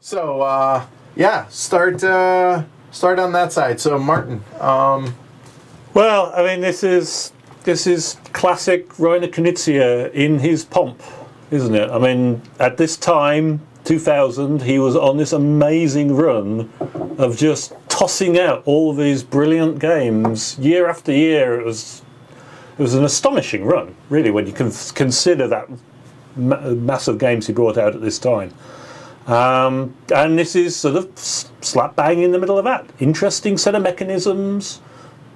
So uh, yeah, start uh, start on that side. So Martin, um, Well, I mean, this is this is classic Rainer Knizia in his pomp, isn't it? I mean, at this time, 2000, he was on this amazing run of just tossing out all these brilliant games year after year. It was it was an astonishing run, really, when you consider that ma- massive games he brought out at this time. Um, and this is sort of slap bang in the middle of that. Interesting set of mechanisms,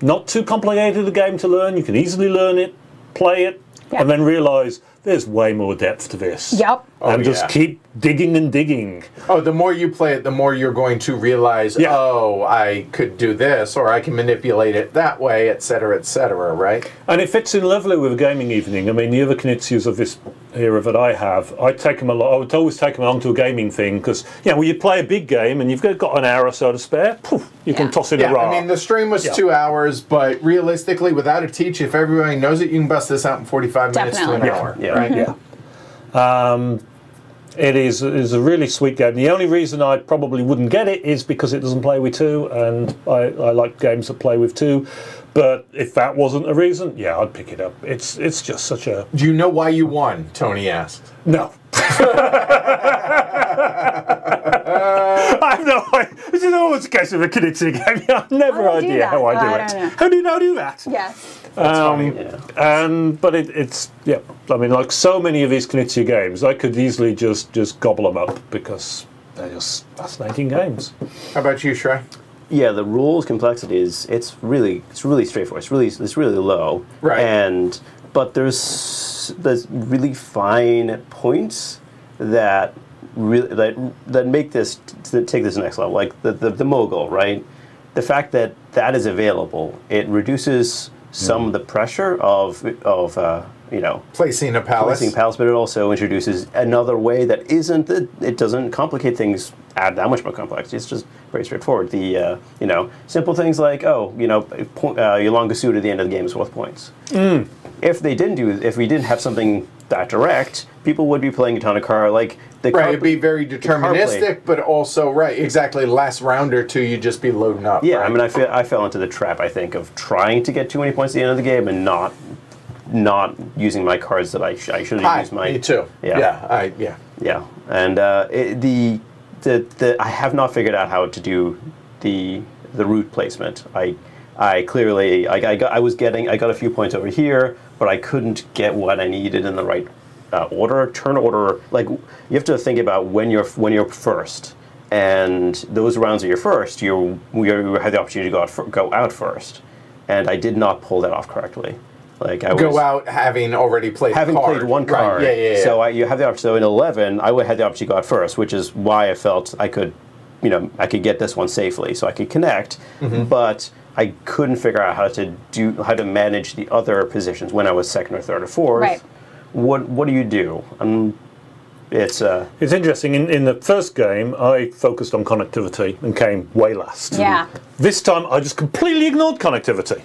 not too complicated a game to learn. You can easily learn it, play it, Yeah. and then realise there's way more depth to this. Yep. Oh, and Oh, just yeah. keep digging and digging. oh, the more you play it, the more you're going to realize, Yeah. oh, I could do this, or I can manipulate it that way, et cetera, et cetera. Right? And it fits in lovely with a gaming evening. I mean, the other Knizias of this era that I have, I take them along. I would always take them along to a gaming thing because, you know, when you play a big game and you've got, got an hour or so to spare, poof, you can Yeah. toss in Yeah. a raw. I mean, the stream was Yeah. two hours, but realistically, without a teach, if everybody knows it, you can bust this out in 45 minutes to an Definitely. hour. Yeah. Right? Yeah. Um, it is is a really sweet game. The only reason I probably wouldn't get it is because it doesn't play with two, and I, I like games that play with two. But if that wasn't a reason, yeah, I'd pick it up. It's it's just such a Do you know why you won? Tony asked. no. I have no idea. This is always the case with a Knizia game. I have never How do idea how I that? do I it. don't know. How do you know do that? Yes. Um, Yeah. and but it, it's yeah. I mean, like so many of these Knizia games, I could easily just just gobble them up because they're just fascinating games. How about you, Shrey? Yeah, the rules complexity is it's really it's really straightforward. It's really it's really low. Right. And but there's there's really fine points that really that that make this to take this next level. Like the, the the mogul, right? The fact that that is available, it reduces some of the pressure of of uh, you know Placing a palace. placing palace, but it also introduces another way that isn't that it doesn't complicate things add that much more complex. It's just very straightforward. The uh, you know simple things like oh you know point, uh, your longest suit at the end of the game is worth points. If they didn't do if we didn't have something that direct, people would be playing a ton of car like the Right, it'd be very deterministic, but also right, exactly. Last round or two, you'd just be loading up. Yeah, right? I mean, I feel I fell into the trap. I think of trying to get too many points at the end of the game and not not using my cards that I, sh- I should have used my me too. Yeah. yeah, I, yeah. Yeah, and uh, it, the, the the I have not figured out how to do the the route placement. I I clearly I, I got I was getting I got a few points over here, but I couldn't get what I needed in the right uh, order, turn order. Like you have to think about when you're when you're first, and those rounds that you're first, you you have the opportunity to go out fir- go out first, and I did not pull that off correctly. Like I Go was, out having already played. having card. played one Right, card. Yeah, yeah, yeah. So I, you have the option. So in eleven, I would have the option to go out first, which is why I felt I could, you know, I could get this one safely, so I could connect. Mm-hmm. But I couldn't figure out how to do how to manage the other positions when I was second or third or fourth. Right. What What do you do? Um, it's uh, It's interesting. In, in the first game, I focused on connectivity and came way last. Yeah. This time, I just completely ignored connectivity.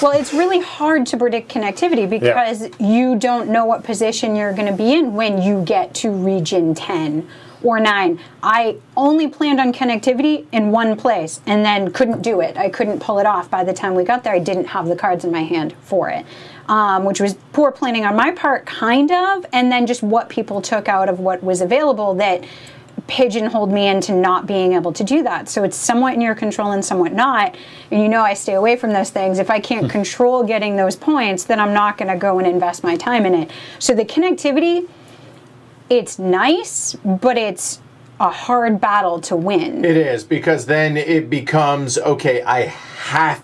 Well, it's really hard to predict connectivity because you don't know what position you're going to be in when you get to region 10 or 9. I only planned on connectivity in one place and then couldn't do it. I couldn't pull it off. By the time we got there, I didn't have the cards in my hand for it, um, which was poor planning on my part, kind of, and then just what people took out of what was available that pigeonholed me into not being able to do that. So it's somewhat in your control and somewhat not. And you know I stay away from those things. If I can't control getting those points, then I'm not going to go and invest my time in it. So the connectivity, it's nice, but it's a hard battle to win. it is because then it becomes okay. I have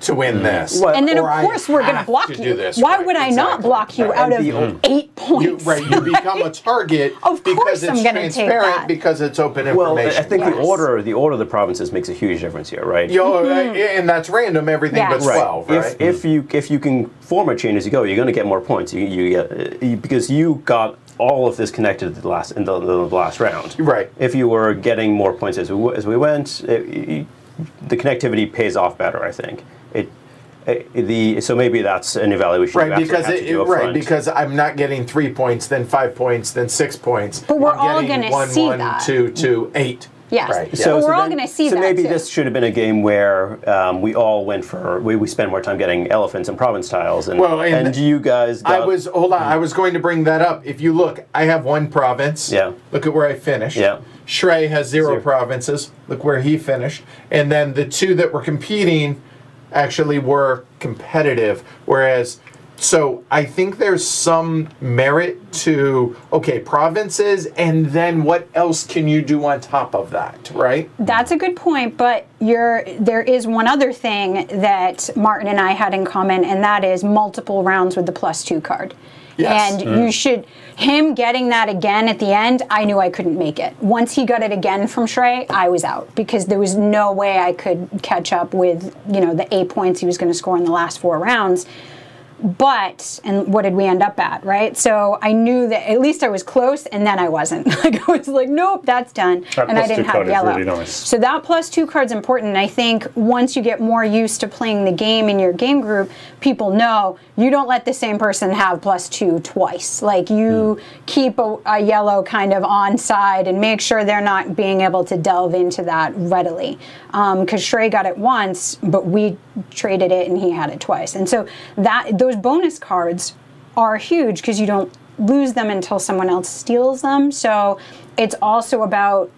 to win this. Well, and then or of I course we're going to block you. this. Why Right, would I not block you Right. out of the- eight points? You, right, you become a target Of because course it's I'm gonna take transparent that. because it's open well, information. Well, I think the order the order of the provinces makes a huge difference here, right? Yo, uh, and that's random. Everything Yeah. but twelve, right? If, if you if you can form a chain as you go, you're going to get more points. You, you get uh, you, because you got all of this connected the last in the, the last round. Right. If you were getting more points as we as we went, it, y- the connectivity pays off better. I think it. uh, the so maybe that's an evaluation. Right, actually because have to it, do it- right upfront. because I'm not getting three points, then five points, then six points. But we're I'm all gonna one, see one, that. two, two, eight. Yes. Right. So yeah. we're all gonna see that. so that maybe too. this should have been a game where um, we all went for we, we spent more time getting elephants and province tiles, and Well, and you guys. I was hold on. I was going to bring that up. If you look, I have one province. Yeah. Look at where I finished. Yeah. Shrey has zero, Zero. provinces. Look where he finished. And then the two that were competing actually were competitive. Whereas, so I think there's some merit to okay provinces, and then what else can you do on top of that, right? That's a good point, but you're, there is one other thing that Martin and I had in common, and that is multiple rounds with the plus two card. Yes. And you mm. should, him getting that again at the end, I knew I couldn't make it. Once he got it again from Shrey, I was out because there was no way I could catch up with, you know, the eight points he was going to score in the last four rounds. But, and what did we end up at, right? So I knew that at least I was close and then I wasn't. Like I was like, nope, that's done. That and I didn't have yellow. really nice. So that plus two card's important. And I think once you get more used to playing the game in your game group, people know you don't let the same person have plus two twice. Like you keep a, a yellow kind of on side and make sure they're not being able to delve into that readily. Um, because Shrey got it once, but we traded it and he had it twice. And so that those bonus cards are huge because you don't lose them until someone else steals them. So it's also about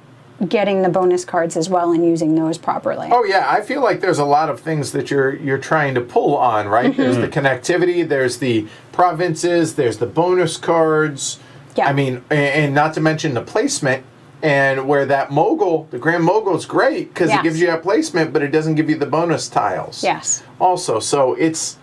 getting the bonus cards as well and using those properly. Oh yeah, I feel like there's a lot of things that you're you're trying to pull on, right? There's the mm-hmm. connectivity, there's the provinces, there's the bonus cards. Yeah. I mean, a- and, not to mention the placement and where that mogul, the grand mogul is great because Yes. it gives you that placement, but it doesn't give you the bonus tiles. Yes. Also, so it's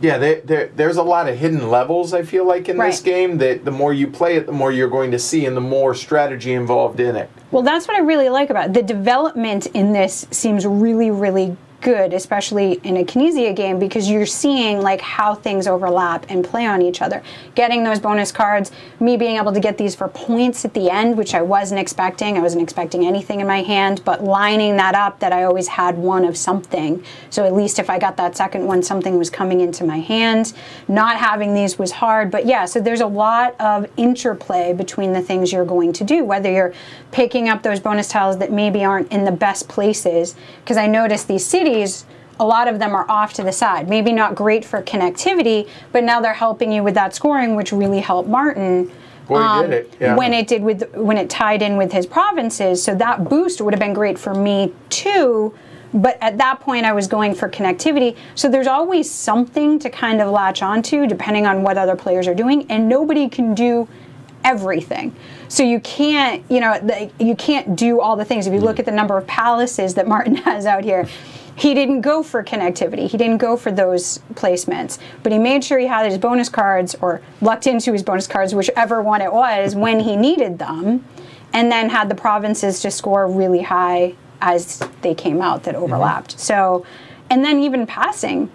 yeah, there, there, there's a lot of hidden levels. I feel like in this game that the more you play it, the more you're going to see, and the more strategy involved in it. Well, that's what I really like about it. The development in this seems really, really good, especially in a Knizia game, because you're seeing like how things overlap and play on each other. Getting those bonus cards, me being able to get these for points at the end, which I wasn't expecting. I wasn't expecting anything in my hand, but lining that up that I always had one of something. So at least if I got that second one, something was coming into my hand. Not having these was hard, but yeah, so there's a lot of interplay between the things you're going to do, whether you're picking up those bonus tiles that maybe aren't in the best places. Because I noticed these cities, a lot of them are off to the side. Maybe not great for connectivity, but now they're helping you with that scoring, which really helped Martin. Boy, um, it! Yeah. When it did with when it tied in with his provinces, so that boost would have been great for me too. But at that point, I was going for connectivity. So there's always something to kind of latch onto, depending on what other players are doing, and nobody can do everything. So you can't, you know, the, you can't do all the things. If you look at the number of palaces that Martin has out here, he didn't go for connectivity. He didn't go for those placements, but he made sure he had his bonus cards or lucked into his bonus cards, whichever one it was, when he needed them, and then had the provinces to score really high as they came out that mm-hmm. overlapped. So, and then even passing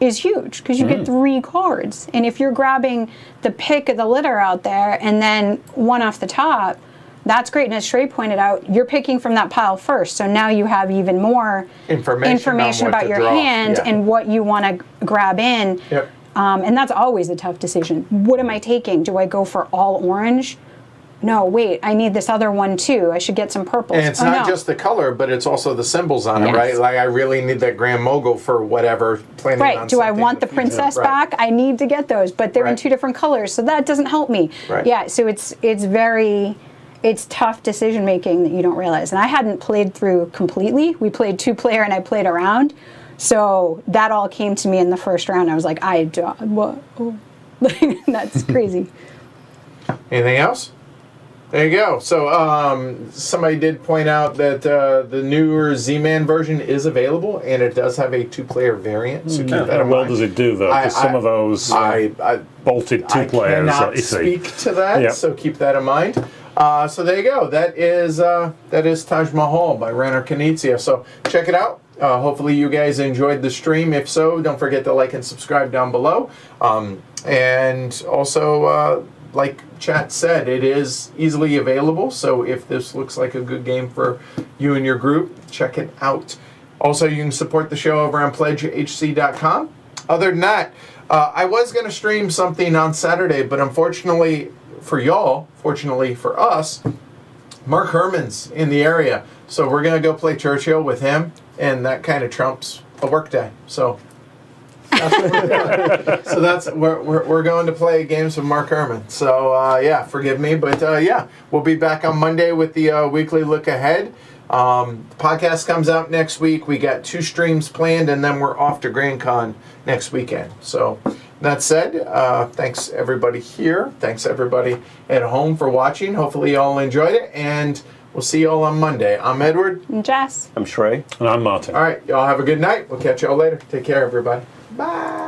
is huge because you get mm. three cards. And if you're grabbing the pick of the litter out there and then one off the top, that's great. And as Shrey pointed out, you're picking from that pile first. So now you have even more Information information about your draw. hand Yeah. and what you want to grab in. Yep. Um, and that's always a tough decision. What am I taking? Do I go for all orange? No, wait, I need this other one too. I should get some purple. And it's Oh, not no. just the color, but it's also the symbols on it, right? Like I really need that Grand Mogul for whatever planning on Right. Do I want the future. princess Right. back? I need to get those, but they're in two different colors, so that doesn't help me. Right. Yeah. So it's it's very it's tough decision making that you don't realize. And I hadn't played through completely. We played two player, and I played around. So that all came to me in the first round. I was like, I don't. What? Oh. That's crazy. Anything else? There you go. So um, somebody did point out that uh, the newer Z-Man version is available, and it does have a two-player variant. So keep that How in well mind. does it do though? I- Because some I- of those uh, I, I bolted two I players, uh, cannot you speak to that, Yeah. so keep that in mind. Uh, so there you go. That is uh, that is Taj Mahal by Rainer Knizia. So check it out. Uh, hopefully you guys enjoyed the stream. If so, don't forget to like and subscribe down below. Um, and also, uh, like chat said, it is easily available. So if this looks like a good game for you and your group, check it out. Also, you can support the show over on pledgehc.com. Other than that, uh, I was going to stream something on Saturday, but unfortunately for y'all, fortunately for us, Mark Herman's in the area. So we're going to go play Churchill with him, and that kind of trumps a work day. So so that's we're, we're, we're going to play games with Mark Herman. So uh, yeah, forgive me, but uh, yeah, we'll be back on Monday with the uh, weekly look ahead. Um, the podcast comes out next week. We got two streams planned, and then we're off to Grand Con next weekend. So that said, uh, thanks everybody here. Thanks everybody at home for watching. Hopefully, you all enjoyed it, and we'll see you all on Monday. I'm Edward. And Jess. I'm Shrey. And I'm Martin. All right, y'all have a good night. We'll catch y'all later. Take care, everybody. Bye.